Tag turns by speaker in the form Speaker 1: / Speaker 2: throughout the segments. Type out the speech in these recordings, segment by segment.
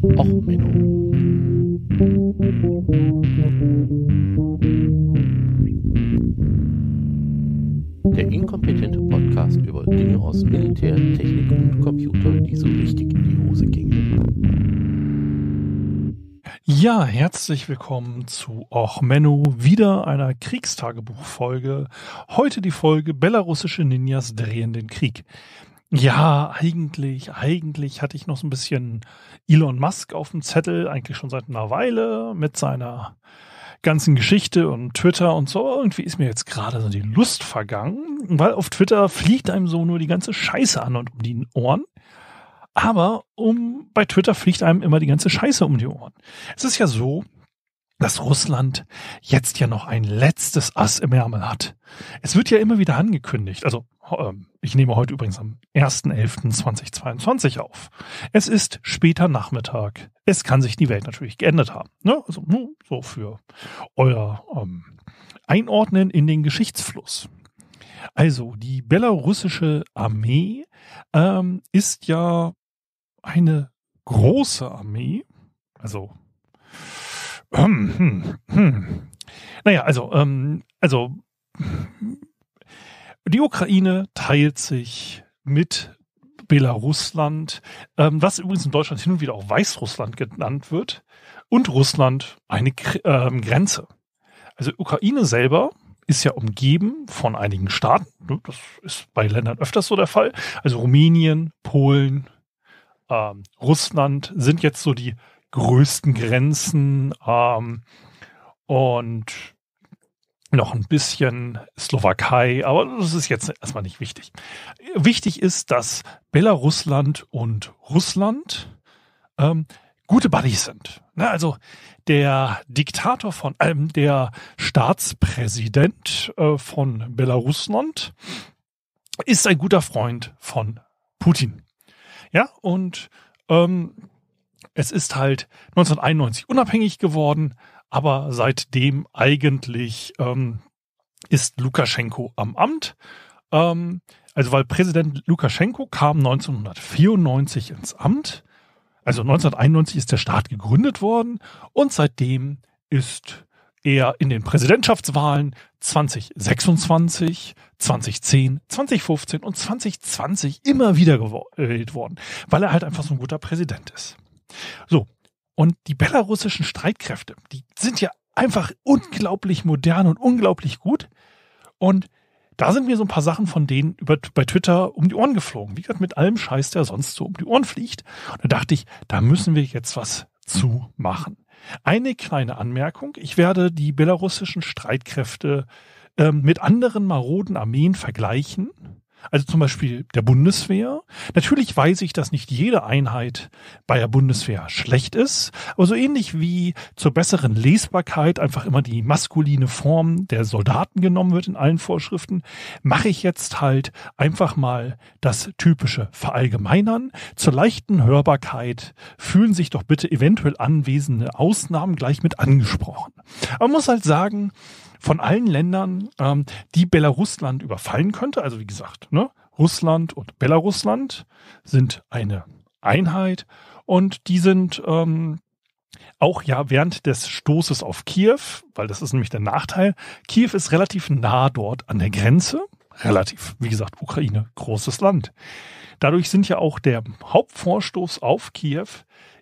Speaker 1: Och, Menno. Der inkompetente Podcast über Dinge aus Militär, Technik und Computer, die so richtig in die Hose gingen.
Speaker 2: Ja, herzlich willkommen zu Och Menno, wieder einer Kriegstagebuchfolge. Heute die Folge Belarussische Ninjas drehen den Krieg. Ja, eigentlich, eigentlich hatte ich noch so ein bisschen Elon Musk auf dem Zettel, eigentlich schon seit einer Weile mit seiner ganzen Geschichte und Twitter und so. Irgendwie ist mir jetzt gerade so die Lust vergangen, weil auf Twitter fliegt einem so nur die ganze Scheiße an und um die Ohren. Aber um, bei Twitter fliegt einem immer die ganze Scheiße um die Ohren. Es ist ja so, dass Russland jetzt ja noch ein letztes Ass im Ärmel hat. Es wird ja immer wieder angekündigt, also ich nehme heute übrigens am 1.11.2022 auf. Es ist später Nachmittag. Es kann sich die Welt natürlich geändert haben. Ne? Also nur so für euer ähm, Einordnen in den Geschichtsfluss. Also die belarussische Armee ähm, ist ja eine große Armee. Also hm, hm, hm. naja, also ähm, also die Ukraine teilt sich mit Belarusland, ähm, was übrigens in Deutschland hin und wieder auch Weißrussland genannt wird, und Russland eine ähm, Grenze. Also Ukraine selber ist ja umgeben von einigen Staaten. Ne, das ist bei Ländern öfters so der Fall. Also Rumänien, Polen, ähm, Russland sind jetzt so die größten Grenzen. Ähm, und noch ein bisschen Slowakei, aber das ist jetzt erstmal nicht wichtig. Wichtig ist, dass Belarusland und Russland ähm, gute Buddies sind. Ne, also der Diktator von, ähm, der Staatspräsident äh, von Belarusland ist ein guter Freund von Putin. Ja, und ähm, es ist halt 1991 unabhängig geworden, aber seitdem eigentlich ähm, ist Lukaschenko am Amt. Ähm, also weil Präsident Lukaschenko kam 1994 ins Amt. Also 1991 ist der Staat gegründet worden und seitdem ist er in den Präsidentschaftswahlen 2026, 2010, 2015 und 2020 immer wieder gewählt worden, weil er halt einfach so ein guter Präsident ist. So, und die belarussischen Streitkräfte, die sind ja einfach unglaublich modern und unglaublich gut. Und da sind mir so ein paar Sachen von denen über, bei Twitter um die Ohren geflogen. Wie gesagt, mit allem Scheiß, der sonst so um die Ohren fliegt. Und da dachte ich, da müssen wir jetzt was zu machen. Eine kleine Anmerkung. Ich werde die belarussischen Streitkräfte ähm, mit anderen maroden Armeen vergleichen also zum Beispiel der Bundeswehr. Natürlich weiß ich, dass nicht jede Einheit bei der Bundeswehr schlecht ist, aber so ähnlich wie zur besseren Lesbarkeit einfach immer die maskuline Form der Soldaten genommen wird in allen Vorschriften, mache ich jetzt halt einfach mal das typische Verallgemeinern. Zur leichten Hörbarkeit fühlen sich doch bitte eventuell anwesende Ausnahmen gleich mit angesprochen. Aber man muss halt sagen, von allen Ländern, ähm, die Belarusland überfallen könnte. Also wie gesagt, ne, Russland und Belarusland sind eine Einheit und die sind ähm, auch ja während des Stoßes auf Kiew, weil das ist nämlich der Nachteil, Kiew ist relativ nah dort an der Grenze, relativ, wie gesagt, Ukraine, großes Land. Dadurch sind ja auch der Hauptvorstoß auf Kiew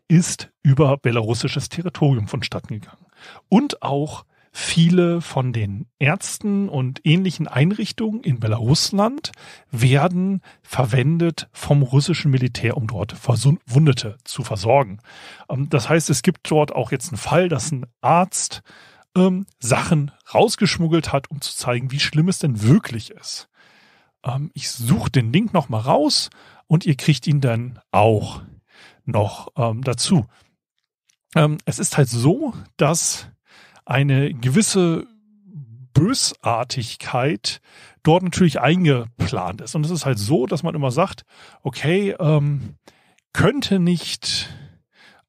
Speaker 2: ist über belarussisches Territorium vonstatten gegangen. Und auch Viele von den Ärzten und ähnlichen Einrichtungen in Belarusland werden verwendet vom russischen Militär, um dort Verwundete zu versorgen. Ähm, das heißt, es gibt dort auch jetzt einen Fall, dass ein Arzt ähm, Sachen rausgeschmuggelt hat, um zu zeigen, wie schlimm es denn wirklich ist. Ähm, ich suche den Link nochmal raus und ihr kriegt ihn dann auch noch ähm, dazu. Ähm, es ist halt so, dass eine gewisse Bösartigkeit dort natürlich eingeplant ist. Und es ist halt so, dass man immer sagt, okay, ähm, könnte nicht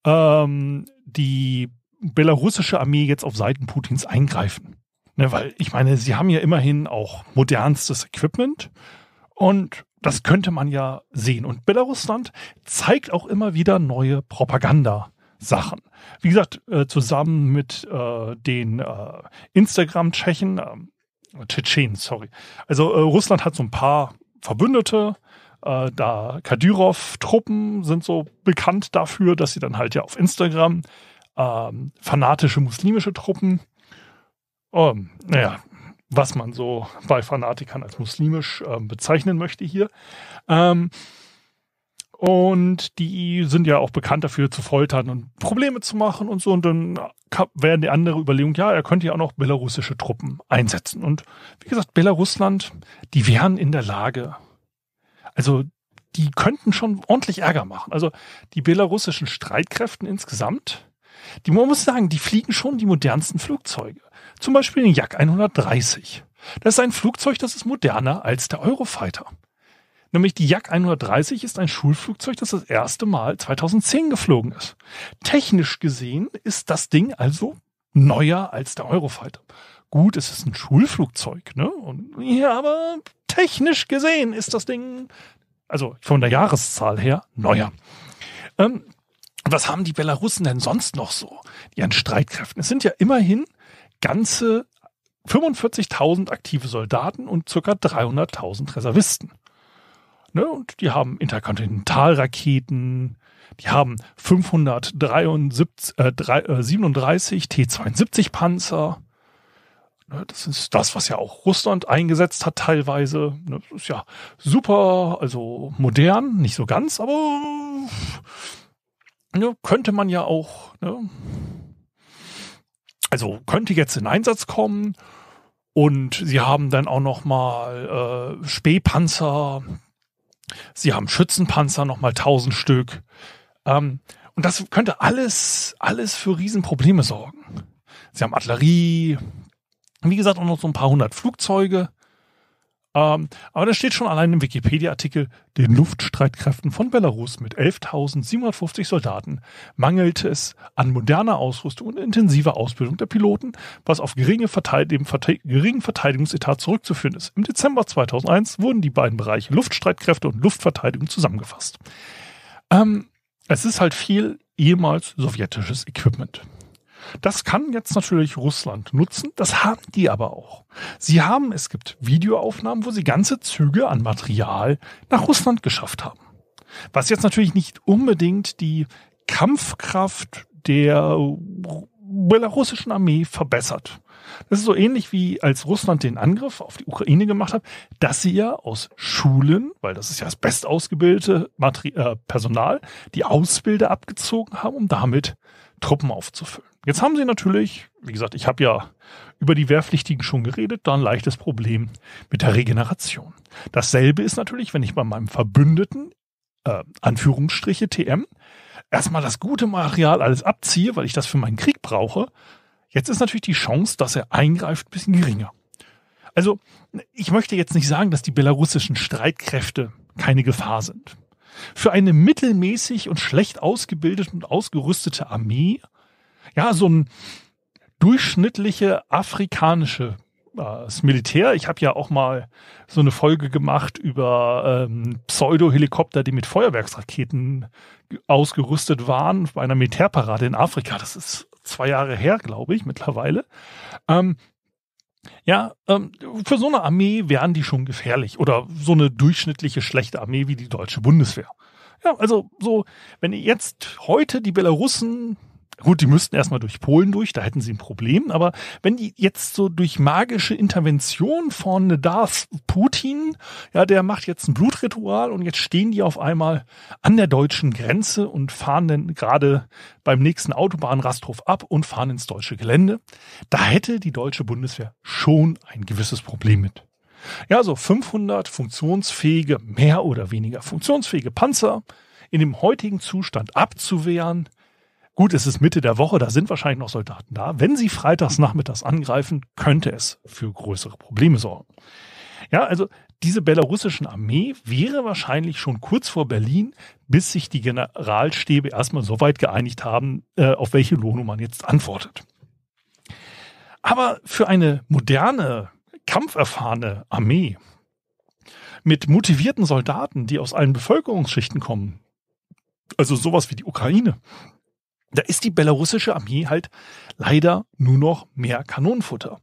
Speaker 2: ähm, die belarussische Armee jetzt auf Seiten Putins eingreifen. Ne, weil ich meine, sie haben ja immerhin auch modernstes Equipment und das könnte man ja sehen. Und Belarusland zeigt auch immer wieder neue Propaganda Sachen. Wie gesagt, äh, zusammen mit äh, den äh, Instagram-Tschechen, Tschetschenen, sorry. Also Russland hat so ein paar Verbündete, da Kadyrov-Truppen sind so bekannt dafür, dass sie dann halt ja auf Instagram ähm, fanatische muslimische Truppen, ähm, naja, was man so bei Fanatikern als muslimisch äh, bezeichnen möchte hier. Ähm, und die sind ja auch bekannt dafür zu foltern und Probleme zu machen und so. Und dann werden die andere Überlegung, ja, er könnte ja auch noch belarussische Truppen einsetzen. Und wie gesagt, Belarusland, die wären in der Lage, also die könnten schon ordentlich Ärger machen. Also die belarussischen Streitkräften insgesamt, die man muss sagen, die fliegen schon die modernsten Flugzeuge. Zum Beispiel den Jak 130. Das ist ein Flugzeug, das ist moderner als der Eurofighter. Nämlich die Jak 130 ist ein Schulflugzeug, das das erste Mal 2010 geflogen ist. Technisch gesehen ist das Ding also neuer als der Eurofighter. Gut, es ist ein Schulflugzeug, ne? Und, ja, aber technisch gesehen ist das Ding, also von der Jahreszahl her, neuer. Ähm, was haben die Belarussen denn sonst noch so? An Streitkräften. Es sind ja immerhin ganze 45.000 aktive Soldaten und circa 300.000 Reservisten. Ne? Und die haben Interkontinentalraketen, die haben 537 äh, äh, T-72 Panzer. Ne? Das ist das, was ja auch Russland eingesetzt hat teilweise. Ne? Das ist ja super, also modern, nicht so ganz, aber ne, könnte man ja auch, ne? also könnte jetzt in Einsatz kommen. Und sie haben dann auch noch mal äh, Spähpanzer, Sie haben Schützenpanzer, nochmal 1000 Stück. Ähm, und das könnte alles, alles für Riesenprobleme sorgen. Sie haben Artillerie, wie gesagt, auch noch so ein paar hundert Flugzeuge. Ähm, aber da steht schon allein im Wikipedia-Artikel, den Luftstreitkräften von Belarus mit 11.750 Soldaten mangelt es an moderner Ausrüstung und intensiver Ausbildung der Piloten, was auf geringe Verteid dem Verte geringen Verteidigungsetat zurückzuführen ist. Im Dezember 2001 wurden die beiden Bereiche Luftstreitkräfte und Luftverteidigung zusammengefasst. Ähm, es ist halt viel ehemals sowjetisches Equipment. Das kann jetzt natürlich Russland nutzen, das haben die aber auch. Sie haben, es gibt Videoaufnahmen, wo sie ganze Züge an Material nach Russland geschafft haben. Was jetzt natürlich nicht unbedingt die Kampfkraft der belarussischen Armee verbessert. Das ist so ähnlich wie als Russland den Angriff auf die Ukraine gemacht hat, dass sie ja aus Schulen, weil das ist ja das bestausgebildete Materi äh, Personal, die Ausbilder abgezogen haben, um damit Truppen aufzufüllen. Jetzt haben sie natürlich, wie gesagt, ich habe ja über die Wehrpflichtigen schon geredet, da ein leichtes Problem mit der Regeneration. Dasselbe ist natürlich, wenn ich bei meinem Verbündeten, äh, Anführungsstriche TM, erstmal das gute Material alles abziehe, weil ich das für meinen Krieg brauche. Jetzt ist natürlich die Chance, dass er eingreift, ein bisschen geringer. Also, ich möchte jetzt nicht sagen, dass die belarussischen Streitkräfte keine Gefahr sind. Für eine mittelmäßig und schlecht ausgebildete und ausgerüstete Armee, ja, so ein durchschnittliche afrikanische äh, das Militär. Ich habe ja auch mal so eine Folge gemacht über ähm, Pseudo-Helikopter, die mit Feuerwerksraketen ausgerüstet waren bei einer Militärparade in Afrika. Das ist zwei Jahre her, glaube ich, mittlerweile. Ähm, ja, ähm, für so eine Armee wären die schon gefährlich oder so eine durchschnittliche schlechte Armee wie die deutsche Bundeswehr. Ja, also so, wenn jetzt heute die Belarussen Gut, die müssten erstmal durch Polen durch, da hätten sie ein Problem. Aber wenn die jetzt so durch magische Intervention von Darth Putin, ja, der macht jetzt ein Blutritual und jetzt stehen die auf einmal an der deutschen Grenze und fahren dann gerade beim nächsten Autobahnrasthof ab und fahren ins deutsche Gelände. Da hätte die deutsche Bundeswehr schon ein gewisses Problem mit. Ja, so 500 funktionsfähige, mehr oder weniger funktionsfähige Panzer in dem heutigen Zustand abzuwehren, Gut, es ist Mitte der Woche, da sind wahrscheinlich noch Soldaten da. Wenn sie freitags nachmittags angreifen, könnte es für größere Probleme sorgen. Ja, also diese belarussischen Armee wäre wahrscheinlich schon kurz vor Berlin, bis sich die Generalstäbe erstmal so weit geeinigt haben, äh, auf welche Lohnung man jetzt antwortet. Aber für eine moderne, kampferfahrene Armee mit motivierten Soldaten, die aus allen Bevölkerungsschichten kommen, also sowas wie die Ukraine, Da ist die belarussische Armee halt leider nur noch mehr Kanonenfutter.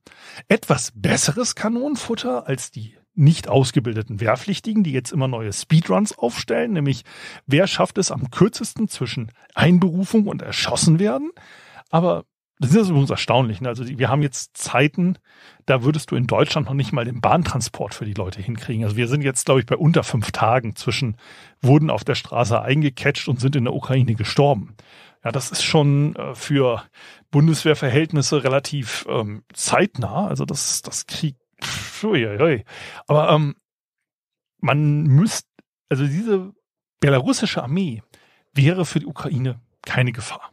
Speaker 2: Etwas besseres Kanonenfutter als die nicht ausgebildeten Wehrpflichtigen, die jetzt immer neue Speedruns aufstellen, nämlich wer schafft es am kürzesten zwischen Einberufung und erschossen werden. Aber das ist übrigens erstaunlich. Ne? Also wir haben jetzt Zeiten, da würdest du in Deutschland noch nicht mal den Bahntransport für die Leute hinkriegen. Also wir sind jetzt, glaube ich, bei unter fünf Tagen zwischen wurden auf der Straße eingecatcht und sind in der Ukraine gestorben. Ja, das ist schon äh, für Bundeswehrverhältnisse relativ ähm, zeitnah. Also das, das Krieg. Pff, Aber ähm, man müsste, also diese belarussische Armee wäre für die Ukraine keine Gefahr.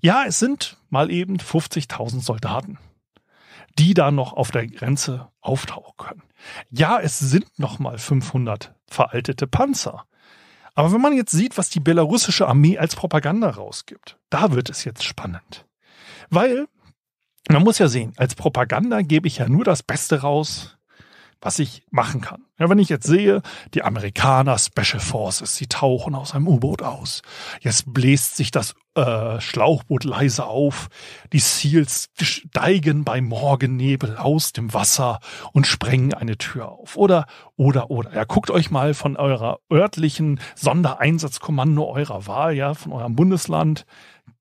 Speaker 2: Ja, es sind mal eben 50.000 Soldaten, die da noch auf der Grenze auftauchen können. Ja, es sind noch mal 500 veraltete Panzer. Aber wenn man jetzt sieht, was die belarussische Armee als Propaganda rausgibt, da wird es jetzt spannend. Weil man muss ja sehen, als Propaganda gebe ich ja nur das Beste raus, was ich machen kann. Ja, wenn ich jetzt sehe, die Amerikaner, Special Forces, sie tauchen aus einem U-Boot aus. Jetzt bläst sich das äh, Schlauchboot leise auf. Die Seals steigen bei Morgennebel aus dem Wasser und sprengen eine Tür auf. Oder, oder, oder. Ja, guckt euch mal von eurer örtlichen Sondereinsatzkommando eurer Wahl, ja, von eurem Bundesland,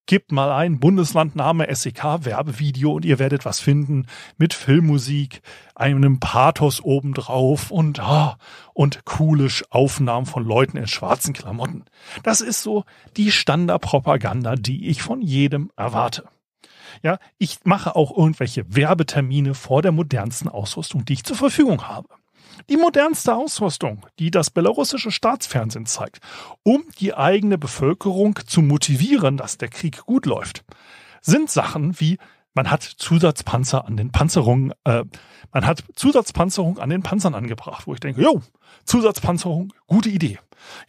Speaker 2: Gebt mal ein Bundeslandname SEK Werbevideo und ihr werdet was finden mit Filmmusik, einem Pathos obendrauf und, ah, und coole Aufnahmen von Leuten in schwarzen Klamotten. Das ist so die Standardpropaganda, die ich von jedem erwarte. Ja, ich mache auch irgendwelche Werbetermine vor der modernsten Ausrüstung, die ich zur Verfügung habe die modernste Ausrüstung, die das belarussische Staatsfernsehen zeigt, um die eigene Bevölkerung zu motivieren, dass der Krieg gut läuft, sind Sachen wie man hat Zusatzpanzer an den Panzerungen, äh, man hat Zusatzpanzerung an den Panzern angebracht, wo ich denke, jo, Zusatzpanzerung, gute Idee.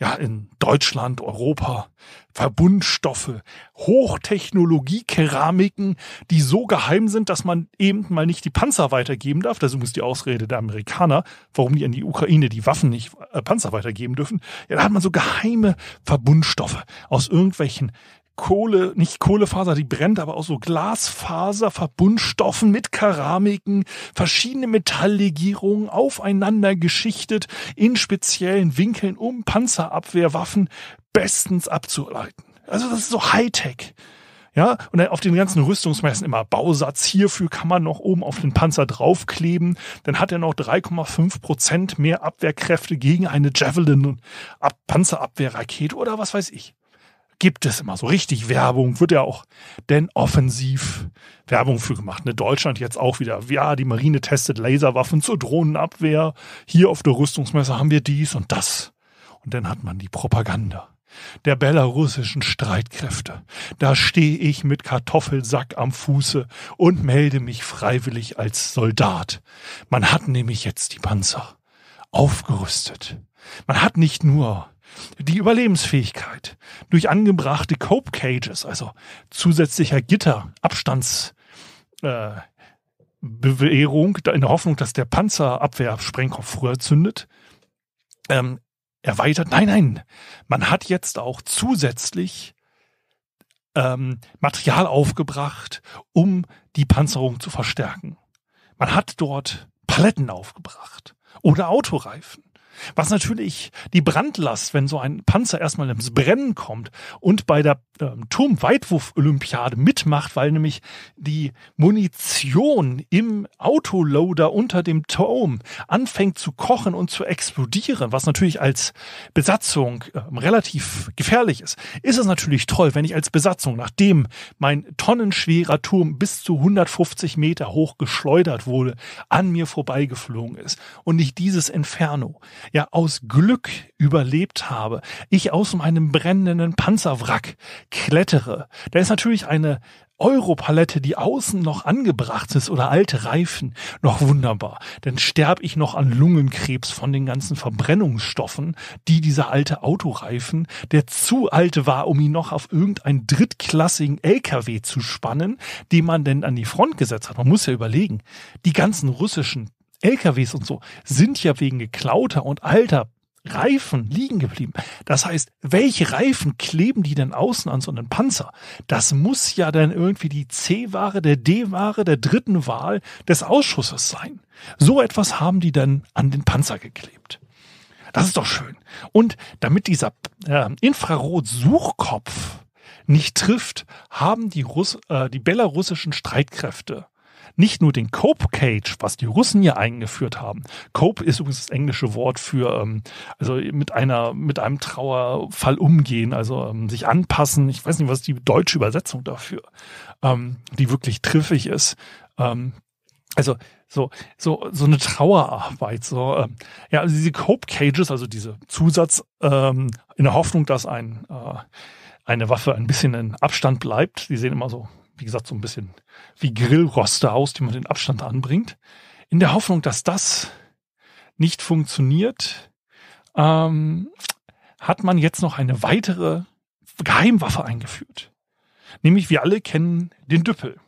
Speaker 2: Ja, in Deutschland, Europa, Verbundstoffe, Hochtechnologie-Keramiken, die so geheim sind, dass man eben mal nicht die Panzer weitergeben darf. Das ist übrigens die Ausrede der Amerikaner, warum die an die Ukraine die Waffen nicht äh, Panzer weitergeben dürfen. Ja, da hat man so geheime Verbundstoffe aus irgendwelchen Kohle, nicht Kohlefaser, die brennt, aber auch so Glasfaser, Verbundstoffen mit Keramiken, verschiedene Metalllegierungen aufeinander geschichtet in speziellen Winkeln, um Panzerabwehrwaffen bestens abzuleiten. Also das ist so Hightech. Ja, und dann auf den ganzen Rüstungsmessen immer Bausatz. Hierfür kann man noch oben auf den Panzer draufkleben. Dann hat er noch 3,5 Prozent mehr Abwehrkräfte gegen eine Javelin und Panzerabwehrrakete oder was weiß ich gibt es immer so richtig Werbung, wird ja auch denn offensiv Werbung für gemacht. Ne? Deutschland jetzt auch wieder, ja, die Marine testet Laserwaffen zur Drohnenabwehr. Hier auf der Rüstungsmesse haben wir dies und das. Und dann hat man die Propaganda der belarussischen Streitkräfte. Da stehe ich mit Kartoffelsack am Fuße und melde mich freiwillig als Soldat. Man hat nämlich jetzt die Panzer aufgerüstet. Man hat nicht nur die Überlebensfähigkeit durch angebrachte Cope Cages, also zusätzlicher Gitter, Abstands, äh, Bewährung, in der Hoffnung, dass der Panzerabwehrsprengkopf früher zündet, ähm, erweitert. Nein, nein, man hat jetzt auch zusätzlich ähm, Material aufgebracht, um die Panzerung zu verstärken. Man hat dort Paletten aufgebracht oder Autoreifen. Was natürlich die Brandlast, wenn so ein Panzer erstmal ins Brennen kommt und bei der ähm, Turmweitwurf-Olympiade mitmacht, weil nämlich die Munition im Autoloader unter dem Turm anfängt zu kochen und zu explodieren, was natürlich als Besatzung äh, relativ gefährlich ist, ist es natürlich toll, wenn ich als Besatzung, nachdem mein tonnenschwerer Turm bis zu 150 Meter hoch geschleudert wurde, an mir vorbeigeflogen ist und nicht dieses Inferno ja aus Glück überlebt habe, ich aus meinem brennenden Panzerwrack klettere. Da ist natürlich eine Europalette, die außen noch angebracht ist oder alte Reifen, noch wunderbar. Dann sterb ich noch an Lungenkrebs von den ganzen Verbrennungsstoffen, die dieser alte Autoreifen, der zu alt war, um ihn noch auf irgendeinen drittklassigen LKW zu spannen, den man denn an die Front gesetzt hat. Man muss ja überlegen, die ganzen russischen LKWs und so sind ja wegen geklauter und alter Reifen liegen geblieben. Das heißt, welche Reifen kleben die denn außen an so einen Panzer? Das muss ja dann irgendwie die C-Ware, der D-Ware, der dritten Wahl des Ausschusses sein. So etwas haben die dann an den Panzer geklebt. Das ist doch schön. Und damit dieser äh, Infrarot-Suchkopf nicht trifft, haben die, Russ äh, die belarussischen Streitkräfte nicht nur den Cope Cage, was die Russen ja eingeführt haben. Cope ist übrigens das englische Wort für ähm, also mit einer mit einem Trauerfall umgehen, also ähm, sich anpassen. Ich weiß nicht, was die deutsche Übersetzung dafür, ähm, die wirklich triffig ist. Ähm, also so so so eine Trauerarbeit so ähm, ja also diese Cope Cages also diese Zusatz ähm, in der Hoffnung dass ein äh, eine Waffe ein bisschen in Abstand bleibt die sehen immer so wie gesagt, so ein bisschen wie Grillroste aus, die man den Abstand anbringt. In der Hoffnung, dass das nicht funktioniert, ähm, hat man jetzt noch eine weitere Geheimwaffe eingeführt. Nämlich wir alle kennen den Düppel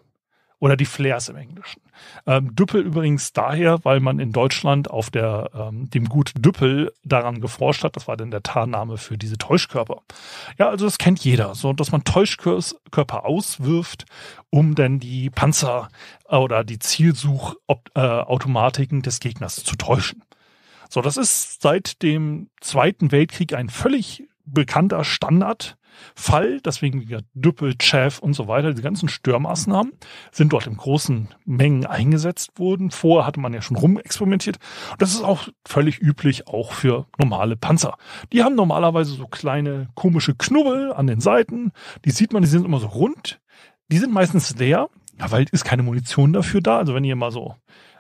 Speaker 2: oder die Flares im Englischen. Ähm, Düppel übrigens daher, weil man in Deutschland auf der, ähm, dem Gut Düppel daran geforscht hat. Das war dann der Tarnname für diese Täuschkörper. Ja, also das kennt jeder, so dass man Täuschkörper auswirft, um dann die Panzer oder die Zielsuchautomatiken des Gegners zu täuschen. So, das ist seit dem Zweiten Weltkrieg ein völlig bekannter Standard Fall, deswegen Düppel, Chaff und so weiter, die ganzen Störmaßnahmen sind dort in großen Mengen eingesetzt worden. Vorher hatte man ja schon rumexperimentiert. Und das ist auch völlig üblich, auch für normale Panzer. Die haben normalerweise so kleine komische Knubbel an den Seiten. Die sieht man, die sind immer so rund. Die sind meistens leer, weil ist keine Munition dafür da. Also wenn ihr mal so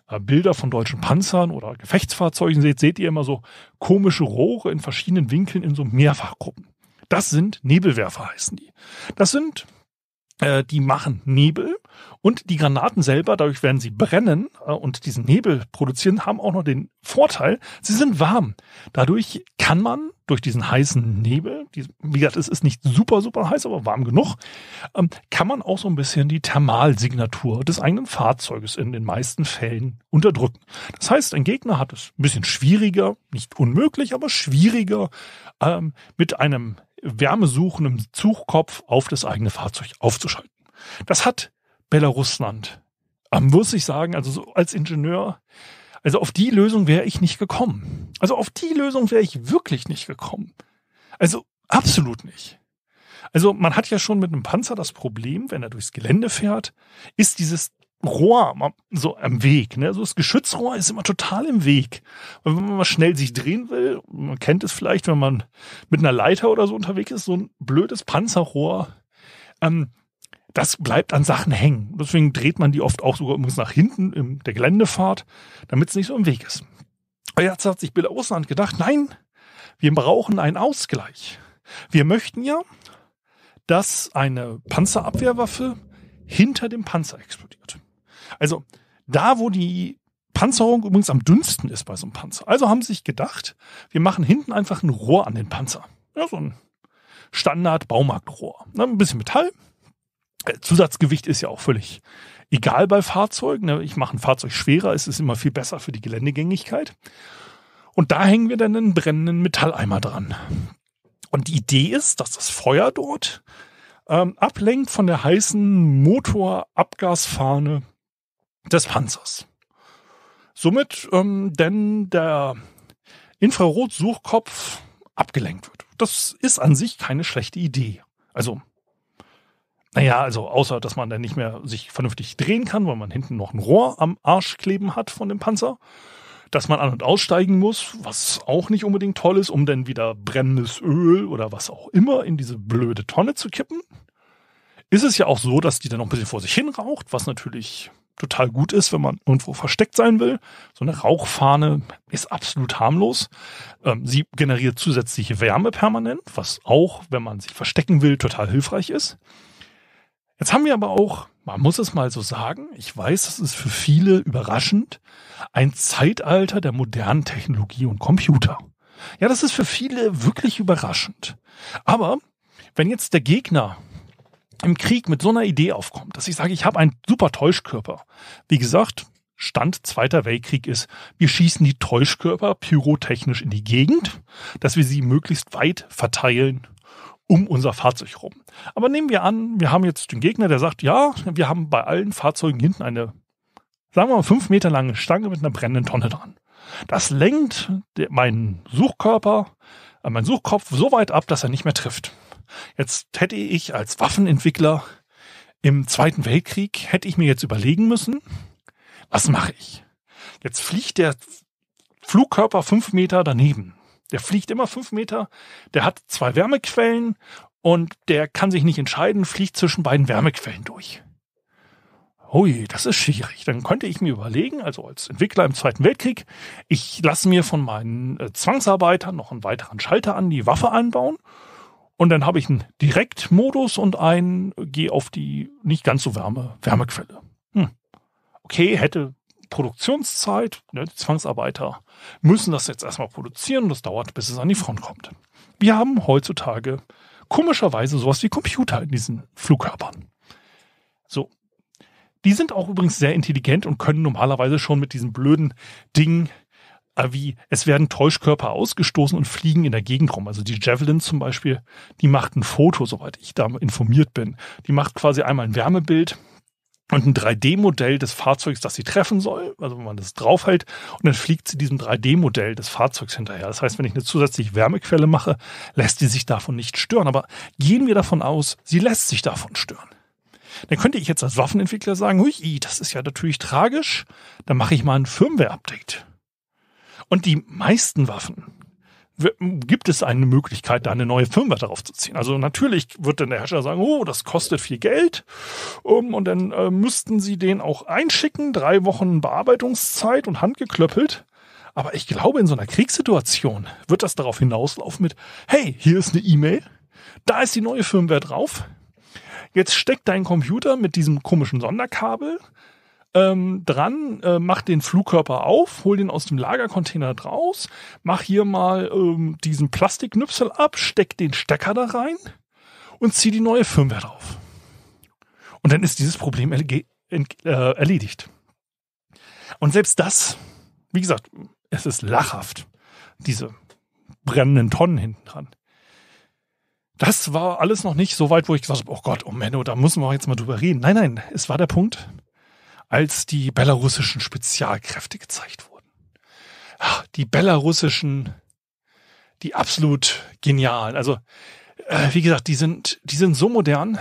Speaker 2: äh, Bilder von deutschen Panzern oder Gefechtsfahrzeugen seht, seht ihr immer so komische Rohre in verschiedenen Winkeln in so Mehrfachgruppen. Das sind Nebelwerfer heißen die. Das sind, äh, die machen Nebel und die Granaten selber, dadurch werden sie brennen äh, und diesen Nebel produzieren, haben auch noch den Vorteil, sie sind warm. Dadurch kann man durch diesen heißen Nebel, die, wie gesagt, es ist nicht super, super heiß, aber warm genug, ähm, kann man auch so ein bisschen die Thermalsignatur des eigenen Fahrzeuges in den meisten Fällen unterdrücken. Das heißt, ein Gegner hat es ein bisschen schwieriger, nicht unmöglich, aber schwieriger, ähm, mit einem wärmesuchenden Zugkopf auf das eigene Fahrzeug aufzuschalten. Das hat Belarusland. Ähm, muss ich sagen, also so als Ingenieur, also auf die Lösung wäre ich nicht gekommen. Also auf die Lösung wäre ich wirklich nicht gekommen. Also absolut nicht. Also man hat ja schon mit einem Panzer das Problem, wenn er durchs Gelände fährt, ist dieses Rohr so am Weg. Ne? So das Geschützrohr ist immer total im Weg. Und wenn man mal schnell sich drehen will, man kennt es vielleicht, wenn man mit einer Leiter oder so unterwegs ist, so ein blödes Panzerrohr, ähm, das bleibt an Sachen hängen. Deswegen dreht man die oft auch sogar übrigens nach hinten in der Geländefahrt, damit es nicht so im Weg ist. Aber jetzt hat sich Bill Ausland gedacht, nein, wir brauchen einen Ausgleich. Wir möchten ja, dass eine Panzerabwehrwaffe hinter dem Panzer explodiert. Also da, wo die Panzerung übrigens am dünnsten ist bei so einem Panzer. Also haben sie sich gedacht, wir machen hinten einfach ein Rohr an den Panzer. Ja, so ein Standard-Baumarktrohr. Ein bisschen Metall. Äh, Zusatzgewicht ist ja auch völlig egal bei Fahrzeugen. Ne? Ich mache ein Fahrzeug schwerer, es ist immer viel besser für die Geländegängigkeit. Und da hängen wir dann einen brennenden Metalleimer dran. Und die Idee ist, dass das Feuer dort ähm, ablenkt von der heißen Motorabgasfahne des Panzers. Somit ähm, denn der Infrarotsuchkopf abgelenkt wird. Das ist an sich keine schlechte Idee. Also, naja, also außer, dass man dann nicht mehr sich vernünftig drehen kann, weil man hinten noch ein Rohr am Arsch kleben hat von dem Panzer, dass man an- und aussteigen muss, was auch nicht unbedingt toll ist, um dann wieder brennendes Öl oder was auch immer in diese blöde Tonne zu kippen. Ist es ja auch so, dass die dann noch ein bisschen vor sich hin raucht, was natürlich total gut ist, wenn man irgendwo versteckt sein will. So eine Rauchfahne ist absolut harmlos. Ähm, sie generiert zusätzliche Wärme permanent, was auch, wenn man sich verstecken will, total hilfreich ist. Jetzt haben wir aber auch, man muss es mal so sagen, ich weiß, das ist für viele überraschend, ein Zeitalter der modernen Technologie und Computer. Ja, das ist für viele wirklich überraschend. Aber wenn jetzt der Gegner im Krieg mit so einer Idee aufkommt, dass ich sage, ich habe einen super Täuschkörper. Wie gesagt, Stand Zweiter Weltkrieg ist, wir schießen die Täuschkörper pyrotechnisch in die Gegend, dass wir sie möglichst weit verteilen um unser Fahrzeug rum. Aber nehmen wir an, wir haben jetzt den Gegner, der sagt, ja, wir haben bei allen Fahrzeugen hinten eine, sagen wir mal, fünf Meter lange Stange mit einer brennenden Tonne dran. Das lenkt meinen Suchkörper, äh, meinen Suchkopf so weit ab, dass er nicht mehr trifft. Jetzt hätte ich als Waffenentwickler im Zweiten Weltkrieg, hätte ich mir jetzt überlegen müssen, was mache ich? Jetzt fliegt der Flugkörper fünf Meter daneben. Der fliegt immer fünf Meter, der hat zwei Wärmequellen und der kann sich nicht entscheiden, fliegt zwischen beiden Wärmequellen durch. Hui, das ist schwierig. Dann könnte ich mir überlegen, also als Entwickler im Zweiten Weltkrieg, ich lasse mir von meinen äh, Zwangsarbeitern noch einen weiteren Schalter an die Waffe einbauen und dann habe ich einen Direktmodus und einen gehe auf die nicht ganz so warme Wärmequelle. Hm. Okay, hätte Produktionszeit, ne, die Zwangsarbeiter müssen das jetzt erstmal produzieren und das dauert, bis es an die Front kommt. Wir haben heutzutage komischerweise sowas wie Computer in diesen Flugkörpern. So. Die sind auch übrigens sehr intelligent und können normalerweise schon mit diesen blöden Dingen äh, wie es werden Täuschkörper ausgestoßen und fliegen in der Gegend rum. Also die Javelin zum Beispiel, die macht ein Foto, soweit ich da informiert bin. Die macht quasi einmal ein Wärmebild und ein 3D-Modell des Fahrzeugs, das sie treffen soll, also wenn man das draufhält, und dann fliegt sie diesem 3D-Modell des Fahrzeugs hinterher. Das heißt, wenn ich eine zusätzliche Wärmequelle mache, lässt sie sich davon nicht stören. Aber gehen wir davon aus, sie lässt sich davon stören. Dann könnte ich jetzt als Waffenentwickler sagen, hui, das ist ja natürlich tragisch, dann mache ich mal ein Firmware-Update. Und die meisten Waffen, gibt es eine Möglichkeit, da eine neue Firmware darauf zu ziehen. Also natürlich wird dann der Hersteller sagen, oh, das kostet viel Geld. Um, und dann äh, müssten sie den auch einschicken, drei Wochen Bearbeitungszeit und handgeklöppelt. Aber ich glaube, in so einer Kriegssituation wird das darauf hinauslaufen mit, hey, hier ist eine E-Mail, da ist die neue Firmware drauf. Jetzt steckt dein Computer mit diesem komischen Sonderkabel ähm, dran, äh, mach den Flugkörper auf, hol den aus dem Lagercontainer draus, mach hier mal ähm, diesen Plastiknüpsel ab, steck den Stecker da rein und zieh die neue Firmware drauf. Und dann ist dieses Problem äh, erledigt. Und selbst das, wie gesagt, es ist lachhaft, diese brennenden Tonnen hinten dran. Das war alles noch nicht so weit, wo ich gesagt habe, oh Gott, oh Menno, da müssen wir jetzt mal drüber reden. Nein, nein, es war der Punkt, als die belarussischen Spezialkräfte gezeigt wurden. Die belarussischen, die absolut genialen. Also, äh, wie gesagt, die sind, die sind so modern,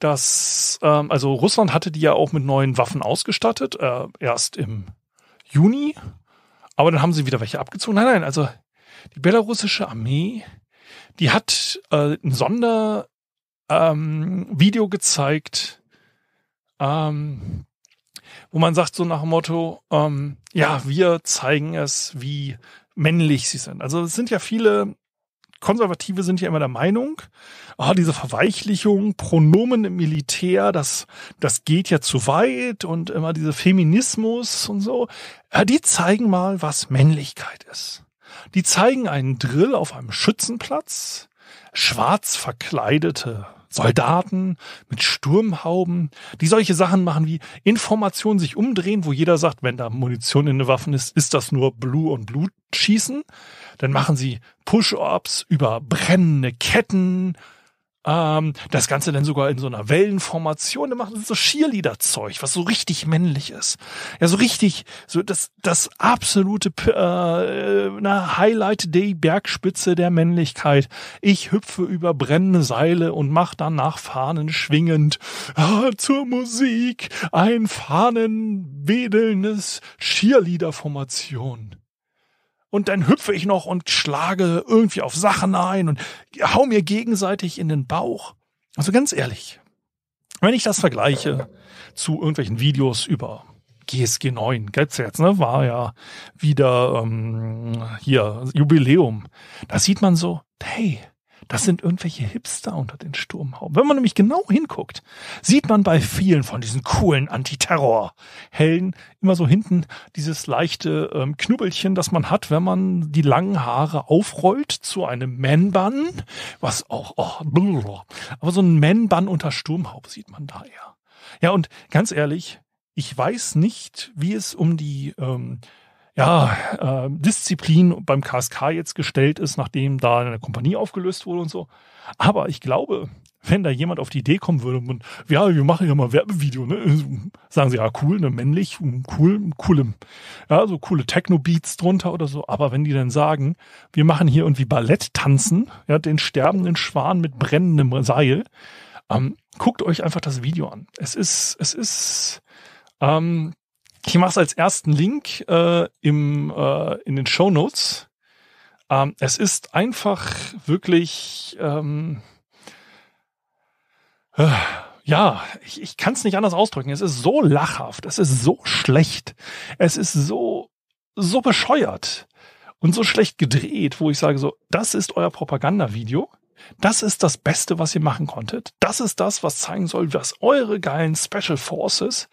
Speaker 2: dass, ähm, also Russland hatte die ja auch mit neuen Waffen ausgestattet, äh, erst im Juni, aber dann haben sie wieder welche abgezogen. Nein, nein, also die belarussische Armee, die hat äh, ein Sondervideo ähm, gezeigt, ähm, wo man sagt so nach dem Motto, ähm, ja, wir zeigen es, wie männlich sie sind. Also es sind ja viele Konservative sind ja immer der Meinung, oh, diese Verweichlichung, Pronomen im Militär, das, das geht ja zu weit und immer diese Feminismus und so. Ja, die zeigen mal, was Männlichkeit ist. Die zeigen einen Drill auf einem Schützenplatz, schwarz verkleidete Soldaten mit Sturmhauben, die solche Sachen machen wie Informationen sich umdrehen, wo jeder sagt, wenn da Munition in den Waffen ist, ist das nur Blue und Blut schießen. Dann machen sie Push-Ups über brennende Ketten, ähm, das Ganze dann sogar in so einer Wellenformation. Da machen sie so Cheerleader-Zeug, was so richtig männlich ist. Ja, so richtig, so das, das absolute äh, na, Highlight Day Bergspitze der Männlichkeit. Ich hüpfe über brennende Seile und mach danach Fahnen schwingend ah, zur Musik ein Fahnenwedelndes Cheerleader-Formation und dann hüpfe ich noch und schlage irgendwie auf Sachen ein und hau mir gegenseitig in den Bauch. Also ganz ehrlich, wenn ich das vergleiche zu irgendwelchen Videos über GSG 9, gibt's jetzt, ne, war ja wieder ähm, hier Jubiläum. Da sieht man so, hey, das sind irgendwelche Hipster unter den Sturmhauben. Wenn man nämlich genau hinguckt, sieht man bei vielen von diesen coolen Antiterror-Helden immer so hinten dieses leichte ähm, Knubbelchen, das man hat, wenn man die langen Haare aufrollt zu einem Man-Bun, was auch, oh, aber so ein Man-Bun unter Sturmhaube sieht man da eher. Ja, und ganz ehrlich, ich weiß nicht, wie es um die ähm, ja, äh, Disziplin beim KSK jetzt gestellt ist, nachdem da eine Kompanie aufgelöst wurde und so. Aber ich glaube, wenn da jemand auf die Idee kommen würde und ja, wir machen ja mal Werbevideo, ne? Sagen sie, ja, cool, ne, männlich, cool, coole, ja, so coole Techno-Beats drunter oder so. Aber wenn die dann sagen, wir machen hier irgendwie Ballett tanzen, ja, den sterbenden Schwan mit brennendem Seil, ähm, guckt euch einfach das Video an. Es ist, es ist, ähm, ich mache es als ersten Link äh, im, äh, in den Show Notes. Ähm, es ist einfach wirklich, ähm, äh, ja, ich, ich kann es nicht anders ausdrücken. Es ist so lachhaft, es ist so schlecht, es ist so, so bescheuert und so schlecht gedreht, wo ich sage so, das ist euer Propagandavideo. Das ist das Beste, was ihr machen konntet. Das ist das, was zeigen soll, was eure geilen Special Forces,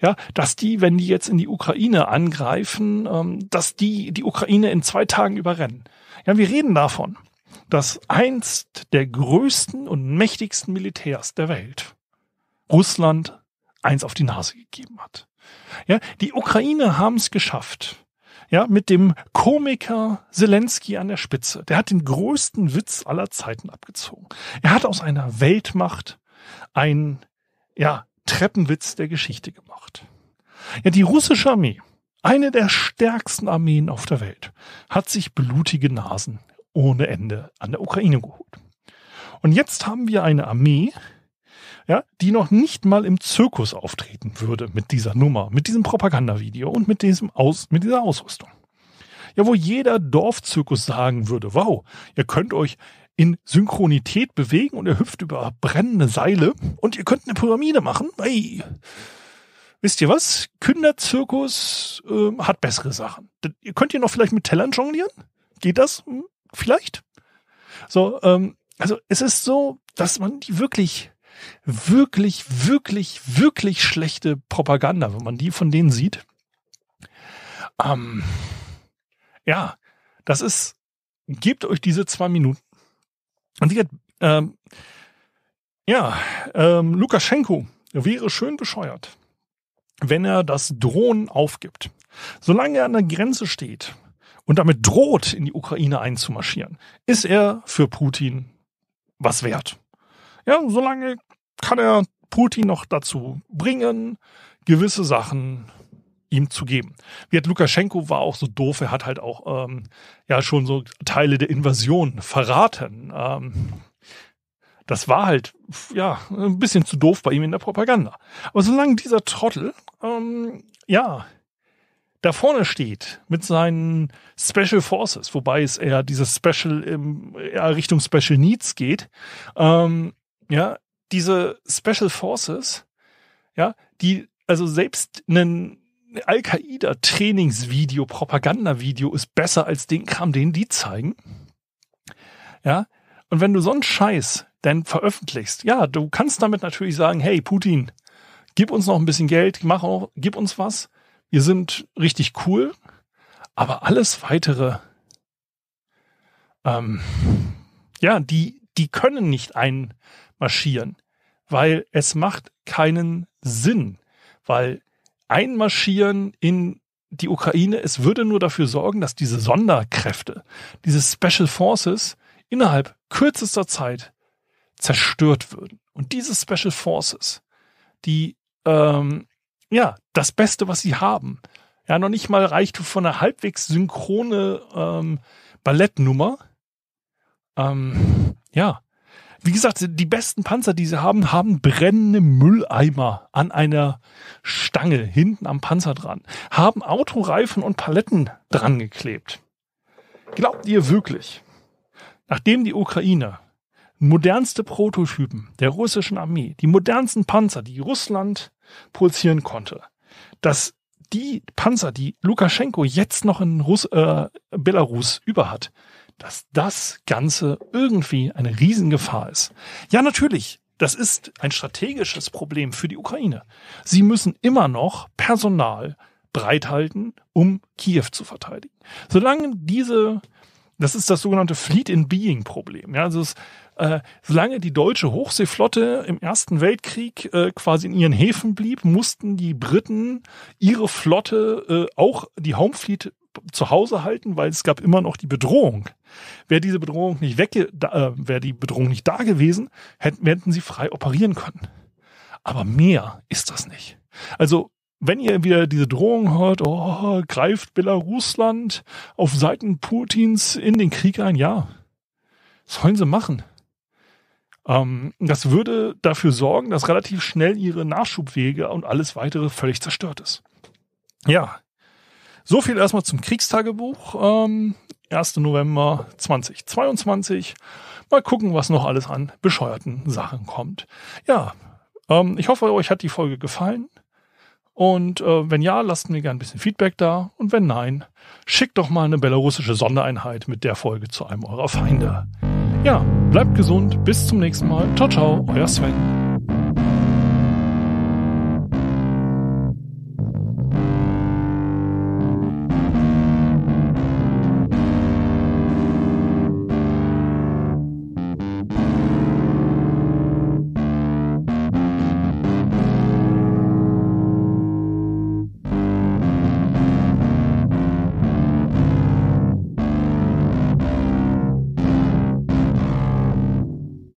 Speaker 2: ja, dass die, wenn die jetzt in die Ukraine angreifen, ähm, dass die die Ukraine in zwei Tagen überrennen. Ja, wir reden davon, dass einst der größten und mächtigsten Militärs der Welt Russland eins auf die Nase gegeben hat. Ja, die Ukraine haben es geschafft, ja, mit dem Komiker Zelensky an der Spitze. Der hat den größten Witz aller Zeiten abgezogen. Er hat aus einer Weltmacht ein, ja, Treppenwitz der Geschichte gemacht. Ja, die russische Armee, eine der stärksten Armeen auf der Welt, hat sich blutige Nasen ohne Ende an der Ukraine geholt. Und jetzt haben wir eine Armee, ja, die noch nicht mal im Zirkus auftreten würde mit dieser Nummer, mit diesem Propagandavideo und mit diesem Aus, mit dieser Ausrüstung. Ja, wo jeder Dorfzirkus sagen würde, wow, ihr könnt euch in Synchronität bewegen und ihr hüpft über brennende Seile und ihr könnt eine Pyramide machen. Hey, wisst ihr was? Kinderzirkus äh, hat bessere Sachen. Ihr könnt ihr noch vielleicht mit Tellern jonglieren? Geht das? Hm, vielleicht? So, ähm, also es ist so, dass man die wirklich wirklich, wirklich, wirklich schlechte Propaganda, wenn man die von denen sieht. Ähm, ja, das ist, gebt euch diese zwei Minuten. Und die hat, ähm, ja, ähm, Lukaschenko wäre schön bescheuert, wenn er das Drohnen aufgibt. Solange er an der Grenze steht und damit droht, in die Ukraine einzumarschieren, ist er für Putin was wert. Ja, solange kann er Putin noch dazu bringen, gewisse Sachen ihm zu geben. Wie hat Lukaschenko war auch so doof, er hat halt auch ähm, ja schon so Teile der Invasion verraten. Ähm, das war halt ja ein bisschen zu doof bei ihm in der Propaganda. Aber solange dieser Trottel ähm, ja da vorne steht mit seinen Special Forces, wobei es eher dieses Special im, ja, Richtung Special Needs geht, ähm, ja, diese Special Forces, ja, die, also selbst ein Al-Qaida-Trainingsvideo, Propagandavideo ist besser als den Kram, den die zeigen. Ja. Und wenn du so einen Scheiß dann veröffentlichst, ja, du kannst damit natürlich sagen, hey, Putin, gib uns noch ein bisschen Geld, mach auch, gib uns was. Wir sind richtig cool. Aber alles weitere, ähm, ja, die, die können nicht einmarschieren weil es macht keinen Sinn, weil einmarschieren in die Ukraine, es würde nur dafür sorgen, dass diese Sonderkräfte, diese Special Forces innerhalb kürzester Zeit zerstört würden. Und diese Special Forces, die ähm, ja das Beste, was sie haben, ja noch nicht mal reicht von einer halbwegs synchrone ähm, Ballettnummer, ähm, ja, wie gesagt, die besten Panzer, die sie haben, haben brennende Mülleimer an einer Stange hinten am Panzer dran, haben Autoreifen und Paletten dran geklebt. Glaubt ihr wirklich, nachdem die Ukraine modernste Prototypen der russischen Armee, die modernsten Panzer, die Russland produzieren konnte, dass die Panzer, die Lukaschenko jetzt noch in Russ äh, Belarus über hat, dass das Ganze irgendwie eine Riesengefahr ist. Ja, natürlich. Das ist ein strategisches Problem für die Ukraine. Sie müssen immer noch Personal bereithalten, um Kiew zu verteidigen. Solange diese Das ist das sogenannte Fleet in Being Problem. Ja, also es, äh, solange die deutsche Hochseeflotte im Ersten Weltkrieg äh, quasi in ihren Häfen blieb, mussten die Briten ihre Flotte äh, auch die Homefleet zu Hause halten, weil es gab immer noch die Bedrohung. Wäre diese Bedrohung nicht weg, äh, wäre die Bedrohung nicht da gewesen, hätten, hätten sie frei operieren können. Aber mehr ist das nicht. Also wenn ihr wieder diese Drohung hört, oh, greift Belarusland auf Seiten Putins in den Krieg ein, ja, sollen sie machen. Ähm, das würde dafür sorgen, dass relativ schnell ihre Nachschubwege und alles weitere völlig zerstört ist. Ja, so viel erstmal zum Kriegstagebuch. Ähm, 1. November 2022. Mal gucken, was noch alles an bescheuerten Sachen kommt. Ja, ähm, ich hoffe, euch hat die Folge gefallen. Und äh, wenn ja, lasst mir gerne ein bisschen Feedback da. Und wenn nein, schickt doch mal eine belarussische Sondereinheit mit der Folge zu einem eurer Feinde. Ja, bleibt gesund, bis zum nächsten Mal. Ciao, ciao, euer Sven.